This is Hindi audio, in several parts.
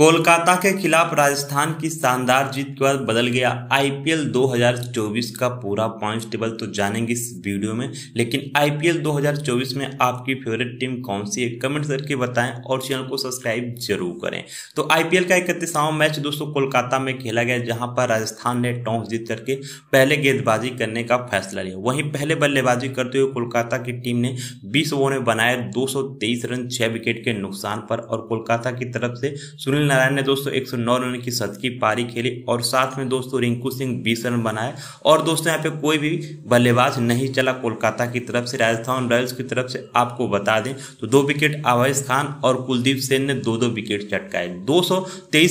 कोलकाता के खिलाफ राजस्थान की शानदार जीत के बाद बदल गया आईपीएल 2024 का पूरा पॉइंट टेबल तो जानेंगे इस वीडियो में, लेकिन आईपीएल 2024 में आपकी फेवरेट टीम कौन सी है? कमेंट करके बताएँ और चैनल को सब्सक्राइब ज़रूर करें। तो आईपीएल का इकतीसवां मैच दोस्तों कोलकाता में खेला गया, जहाँ पर राजस्थान ने टॉस जीत करके पहले गेंदबाजी करने का फैसला लिया। वहीं पहले बल्लेबाजी करते हुए कोलकाता की टीम ने बीस ओवर में बनाए दो सौ तेईस रन, छह विकेट के नुकसान पर और कोलकाता की तरफ़ से सुनील नारायण ने दोस्तों 109 रन की शतकी पारी खेली और साथ में दोस्तों रिंकू सिंह 20 रन बनाए। और दोस्तों यहाँ पे कोई भी बल्लेबाज नहीं चला कोलकाता की तरफ़ से। राजस्थान रॉयल्स की तरफ़ से आपको बता दें तो दो विकेट आवाज़ खान और कुलदीप सेन ने दो दो विकेट चटकाए। दो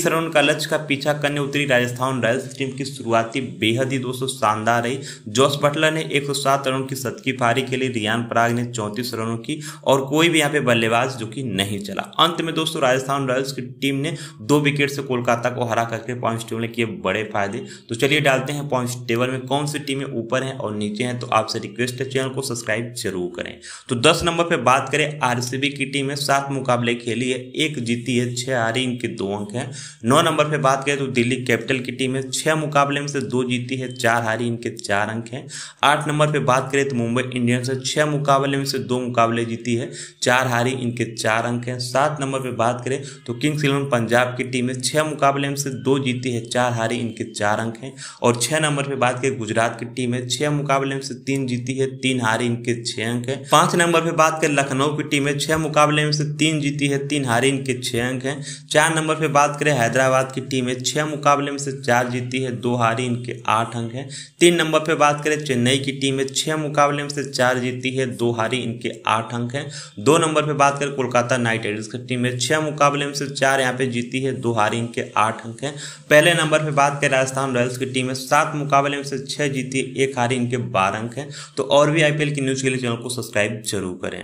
रन का लक्ष्य का पीछा करने उतरी राजस्थान रॉयल्स टीम की शुरुआती बेहद ही दोस्तों शानदार रही। जॉस बटलर ने एक रन की शतकी पारी खेली। रियान पराग ने चौंतीस रनों की और कोई भी यहाँ पे बल्लेबाज जो कि नहीं चला। अंत में दोस्तों, राजस्थान रॉयल्स की टीम ने दो विकेट से कोलकाता को हरा करके पॉइंट टेबल में किए बड़े फ़ायदे। तो चलिए डालते हैं पॉइंट टेबल में कौन सी टीमें ऊपर हैं और नीचे हैं तो आपसे रिक्वेस्ट है चैनल को सब्सक्राइब ज़रूर करें। तो दस नंबर पर बात करें आरसीबी की टीम है सात मुकाबले खेली है, एक जीती है, छह हारी, इनके दो अंक हैं। नौ नंबर पर बात करें तो दिल्ली कैपिटल की टीम है, छह मुकाबले में से दो जीती है, चार हारी, इनके चार अंक हैं। आठ नंबर पर बात करें तो मुंबई इंडियंस है, छह मुकाबले में से दो मुकाबले जीती है। चार हारी इनके चार अंक हैं। सात नंबर पर बात करें तो किंग्स इलेवन पंजाब की टीम है। छह मुकाबले में से दो जीती है। चार हारी इनके चार अंक हैं। और छह नंबर पे बात करें गुजरात की टीम है। छह मुकाबले में से तीन जीती है। तीन हारी इनके छह अंक है। पाँच नंबर पे बात करें लखनऊ की टीम है। छह मुकाबले में से तीन जीती है। तीन हारी इनके छह अंक है। चार नंबर पे बात करें हैदराबाद की टीम है। छह मुकाबले में से चार जीती है। दो हारी इनके आठ अंक है। तीन नंबर पे बात करें चेन्नई की टीम है। छह मुकाबले में से चार जीती है। दो हारी इनके आठ अंक है। दो नंबर पे बात करें, कोलकाता नाइट राइडर्स की टीम है छह मुकाबले में से चार यहाँ पे जीती है, दो हारी इनके आठ अंक हैं। पहले नंबर पे बात करें, राजस्थान रॉयल्स की टीम है सात मुकाबले में से छह जीती है एक हारी इनके बारह अंक हैं। तो और भी आईपीएल की न्यूज़ के लिए चैनल को सब्सक्राइब ज़रूर करें।